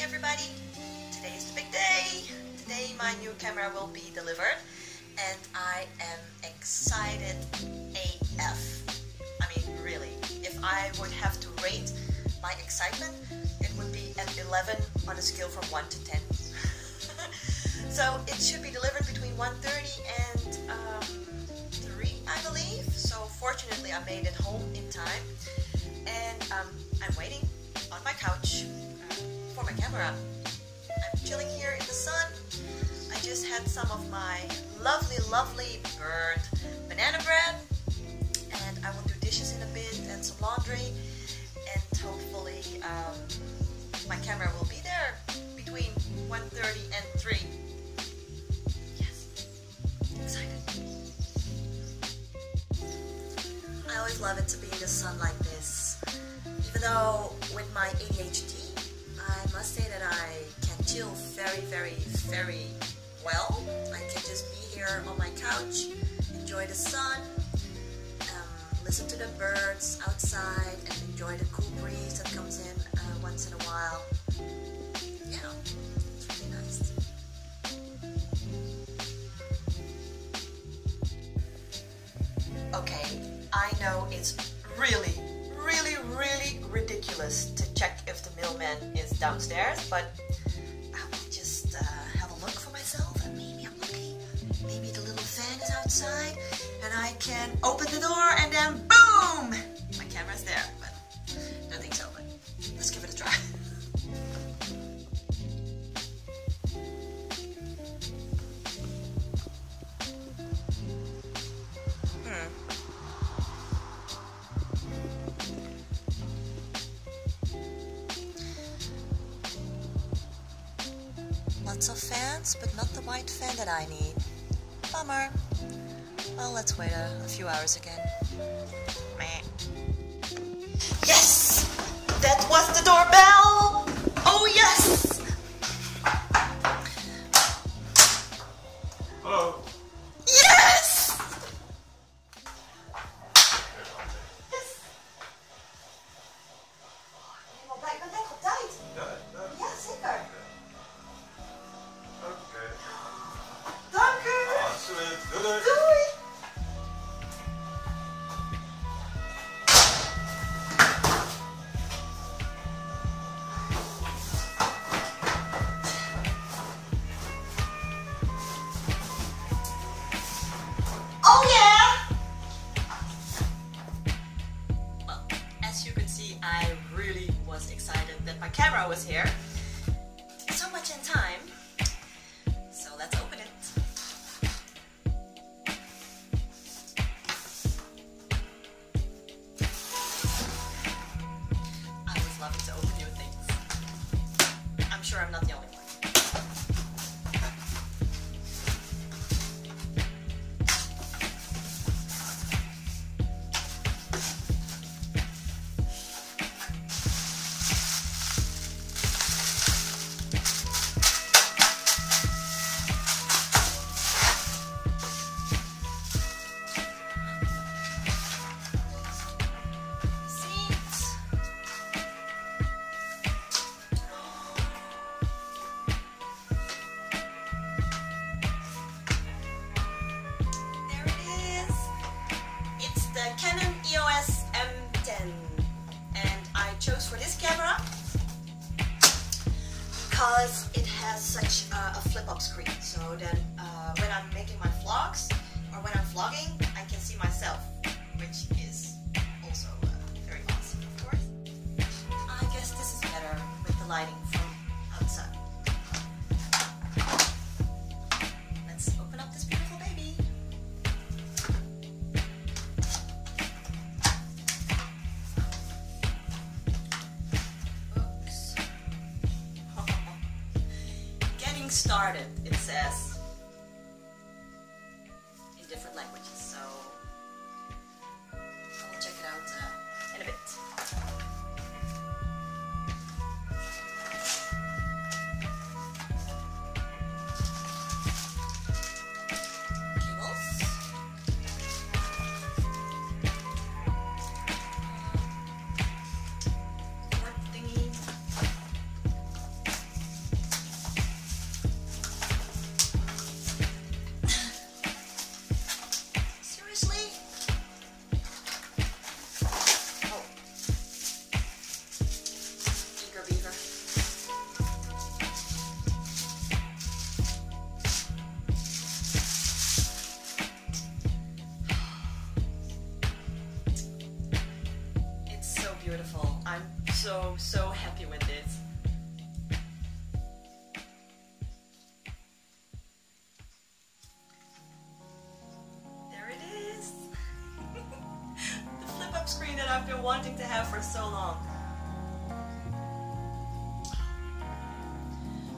everybody! Today is the big day! Today my new camera will be delivered and I am excited AF. I mean really, if I would have to rate my excitement, it would be an 11 on a scale from 1 to 10. so it should be delivered between 1.30 and um, 3 I believe. So fortunately I made it home in time and um, I'm waiting on my couch for my camera. I'm chilling here in the sun. I just had some of my lovely, lovely burnt banana bread and I will do dishes in a bit and some laundry and hopefully um, my camera will be there between 1.30 and 3. Yes, excited. I always love it to be in the sun like this. Even though with my ADHD must say that I can chill very, very, very well. I can just be here on my couch, enjoy the sun, um, listen to the birds outside, and enjoy the cool breeze that comes in uh, once in a while. Yeah, it's really nice. Okay, I know it's really, really, really ridiculous to check if the mailman is downstairs, but I will just uh, have a look for myself and maybe I'm lucky. Maybe the little fan is outside and I can open the door and then Lots of fans, but not the white fan that I need. Bummer. Well, let's wait a, a few hours again. Meh. Yes! That was the doorbell! Has such a, a flip-up screen. So that uh, when I'm making my vlogs or when I'm vlogging I can see myself which started, it says. I've been wanting to have for so long.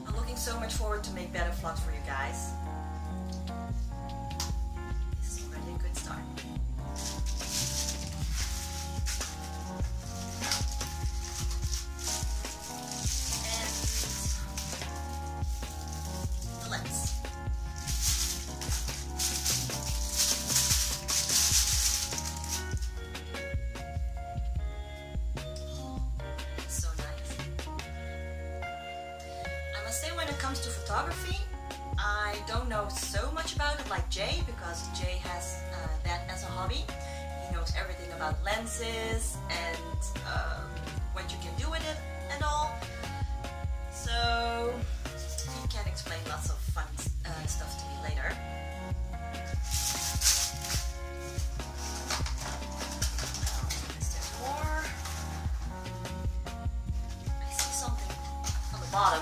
I'm looking so much forward to make better vlogs for you guys. Must say when it comes to photography, I don't know so much about it like Jay because Jay has uh, that as a hobby. He knows everything about lenses and um, what you can do with it and all. So he can explain lots of fun uh, stuff to me later. Is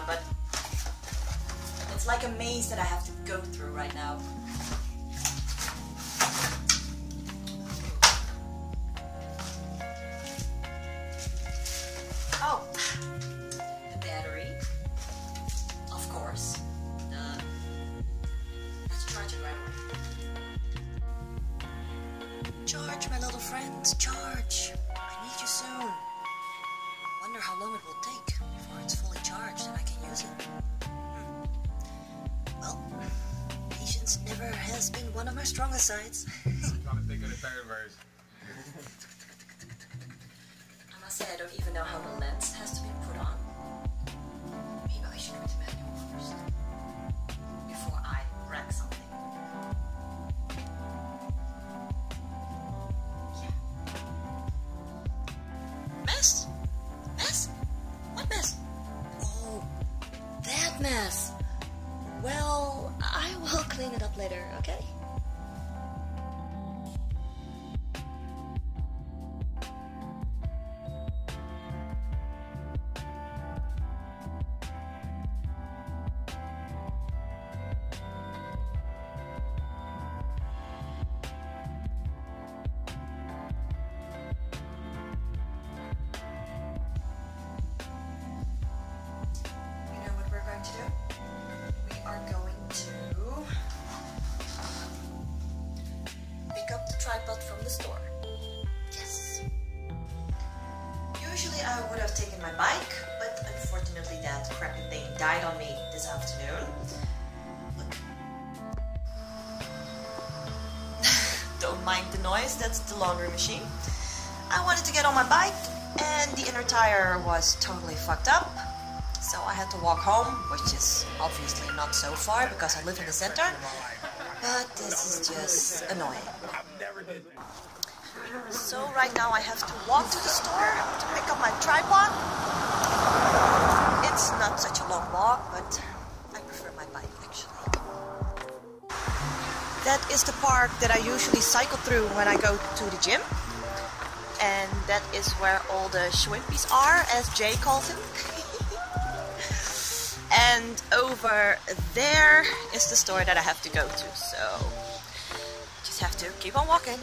there like a maze that I have to go through right now. Of my bike, but unfortunately that crappy thing died on me this afternoon. Don't mind the noise, that's the laundry machine. I wanted to get on my bike and the inner tire was totally fucked up. So I had to walk home, which is obviously not so far because I live in the center. But this is just annoying. So right now I have to walk to the store to pick up my tripod. It's not such a long walk, but I prefer my bike actually. That is the park that I usually cycle through when I go to the gym. And that is where all the Schwimpies are, as Jay calls it. and over there is the store that I have to go to, so just have to keep on walking.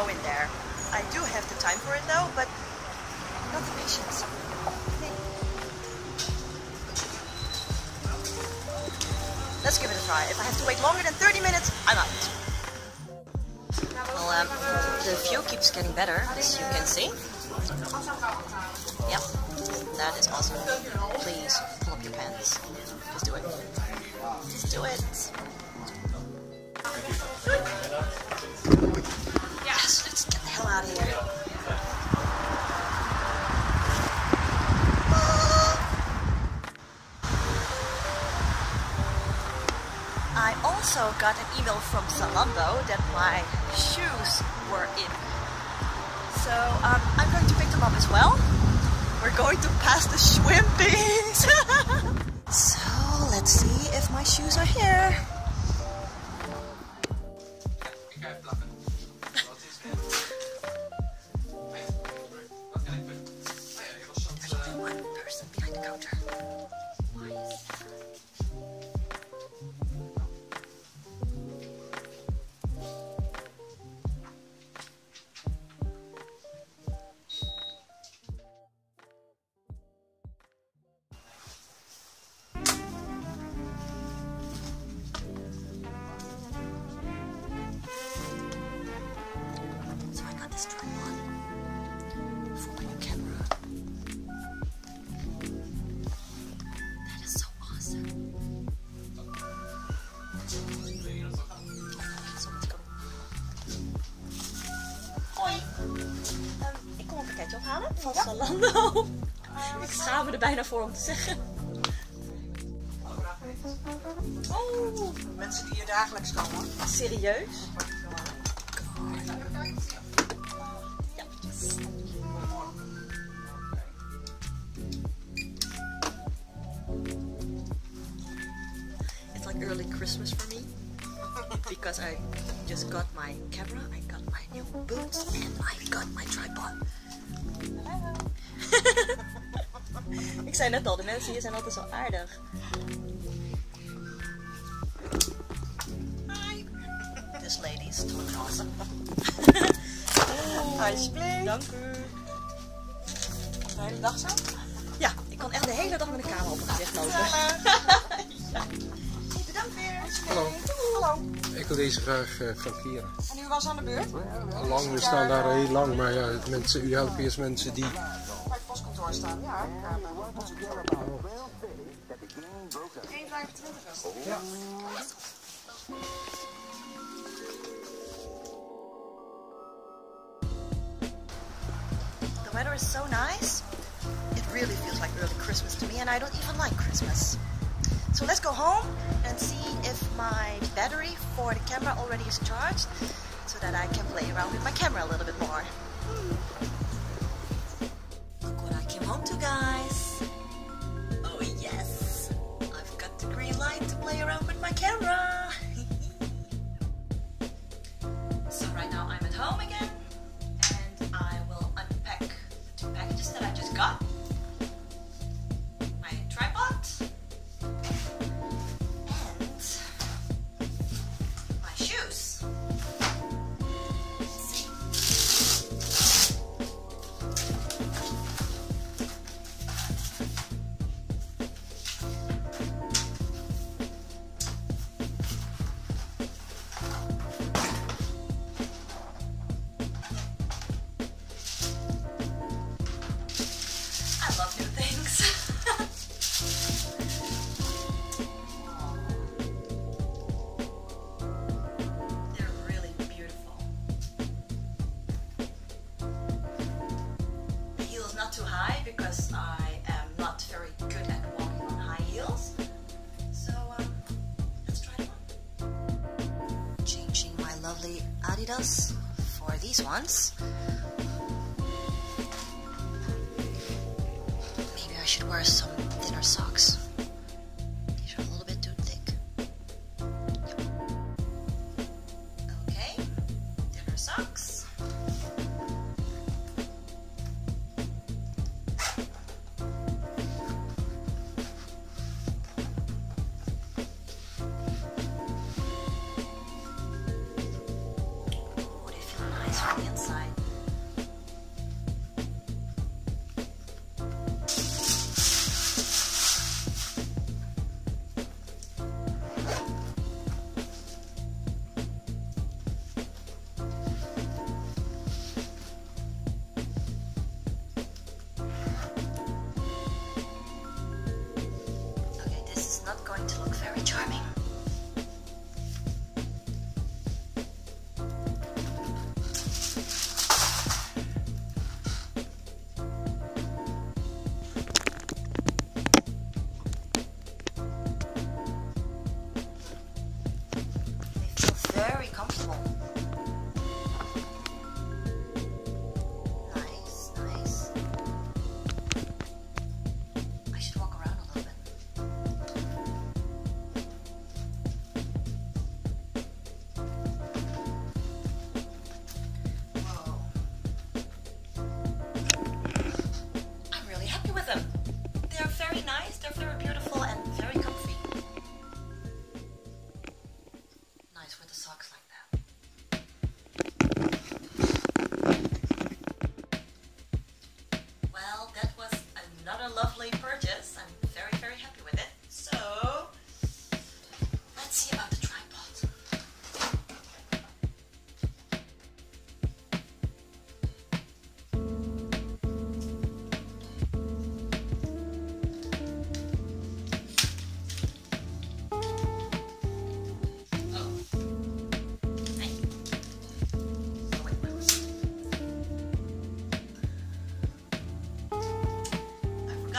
Go in there. I do have the time for it though, but not the patience. let's give it a try. If I have to wait longer than 30 minutes, I'm out. Well, um, the view keeps getting better, as you can see. Yep, that is awesome. Please pull up your pants. Just do it. Just do it. Got an email from Zalando that my shoes were in. So um, I'm going to pick them up as well. We're going to pass the Schwimpings. so let's see if my shoes are here. Ik schaam me er bijna voor om te zeggen. Oh, Mensen die hier dagelijks komen. serieus? Ja. It's like early Christmas for me because I just got my camera, I got my new boots, and zei net al, de mensen hier zijn altijd zo aardig. Hi. This lady is totally awesome. Alsjeblieft. Dank u. De hele dag zo? Ja, ik kan echt de hele dag met een camera op mijn gezicht lopen. Bedankt weer. Hallo. Hallo. Ik wil deze vraag uh, frankeren. En u was aan de beurt? Lang, we staan daar heel lang, maar ja, mensen, u helpt eerst mensen die... Bij het postkantoor staan, ja. ja bij het postkantoor. 1,25 is het. Ja. The weather is so nice. It really feels like early Christmas to me, and I don't even like Christmas. So let's go home and see if my battery for the camera already is charged so that I can play around with my camera a little bit more. To, guys. For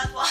that one.